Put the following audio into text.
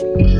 Bye.